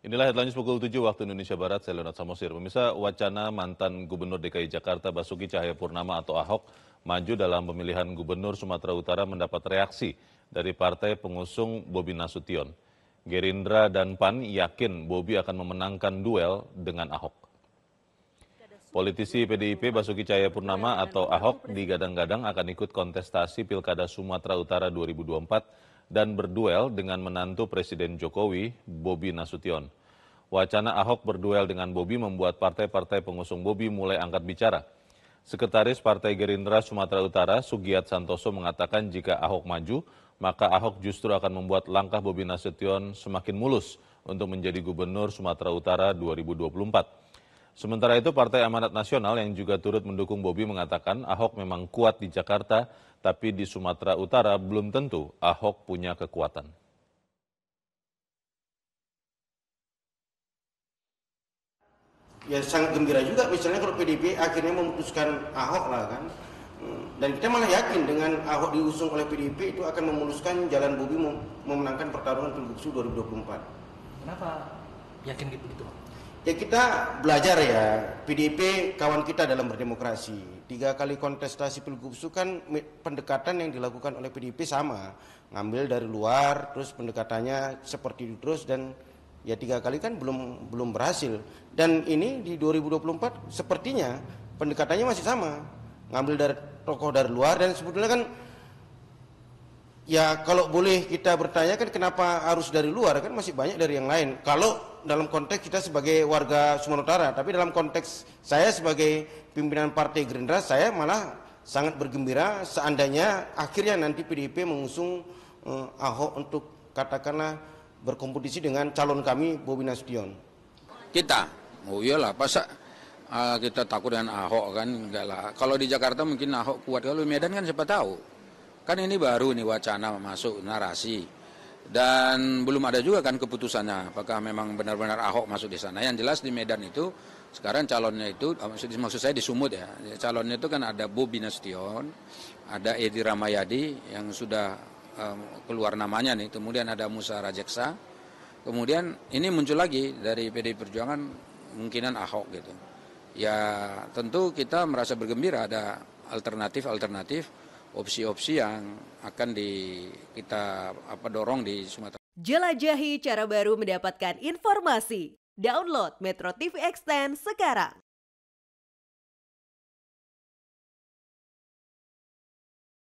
Inilah headline pukul 7 waktu Indonesia Barat, saya Leonard Samosir. Pemirsa, wacana mantan Gubernur DKI Jakarta Basuki Cahayapurnama atau Ahok maju dalam pemilihan Gubernur Sumatera Utara mendapat reaksi dari partai pengusung Bobi Nasution. Gerindra dan PAN yakin Bobi akan memenangkan duel dengan Ahok. Politisi PDIP Basuki Cahayapurnama atau Ahok digadang-gadang akan ikut kontestasi Pilkada Sumatera Utara 2024 dan berduel dengan menantu Presiden Jokowi, Bobi Nasution. Wacana Ahok berduel dengan Bobi membuat partai-partai pengusung Bobi mulai angkat bicara. Sekretaris Partai Gerindra Sumatera Utara, Sugiat Santoso mengatakan jika Ahok maju, maka Ahok justru akan membuat langkah Bobi Nasution semakin mulus untuk menjadi gubernur Sumatera Utara 2024. Sementara itu Partai Amanat Nasional yang juga turut mendukung Bobi mengatakan Ahok memang kuat di Jakarta, tapi di Sumatera Utara belum tentu Ahok punya kekuatan. Ya sangat gembira juga misalnya kalau PDIP akhirnya memutuskan Ahok lah kan. Dan kita malah yakin dengan Ahok diusung oleh PDIP itu akan memuluskan jalan Bobi memenangkan pertarungan Pilgub 2024. Kenapa yakin gitu? Ya kita belajar ya, PDIP kawan kita dalam berdemokrasi. Tiga kali kontestasi Pilgub itu kan pendekatan yang dilakukan oleh PDIP sama. Ngambil dari luar, terus pendekatannya seperti itu terus dan ya tiga kali kan belum belum berhasil. Dan ini di 2024 sepertinya pendekatannya masih sama. Ngambil dari tokoh dari luar dan sebetulnya kan Ya kalau boleh kita bertanya kan kenapa harus dari luar kan masih banyak dari yang lain. Kalau dalam konteks kita sebagai warga Sumatera Utara, tapi dalam konteks saya sebagai pimpinan Partai Gerindra, saya malah sangat bergembira seandainya akhirnya nanti PDIP mengusung uh, Ahok untuk katakanlah berkompetisi dengan calon kami Bobi Nasution. Kita, oh iyalah, pas uh, kita takut dengan Ahok kan enggak lah. Kalau di Jakarta mungkin Ahok kuat, kalau di Medan kan siapa tahu. Kan ini baru nih wacana masuk narasi. Dan belum ada juga kan keputusannya apakah memang benar-benar Ahok masuk di sana. Yang jelas di Medan itu sekarang calonnya itu maksud, saya di Sumut ya. Calonnya itu kan ada Bobi Nasution, ada Edi Ramayadi yang sudah um, keluar namanya nih. Kemudian ada Musa Rajeksa. Kemudian ini muncul lagi dari PDI Perjuangan kemungkinan Ahok gitu. Ya tentu kita merasa bergembira ada alternatif-alternatif opsi-opsi yang akan di kita apa dorong di Sumatera. Jelajahi cara baru mendapatkan informasi. Download Metro TV Extend sekarang.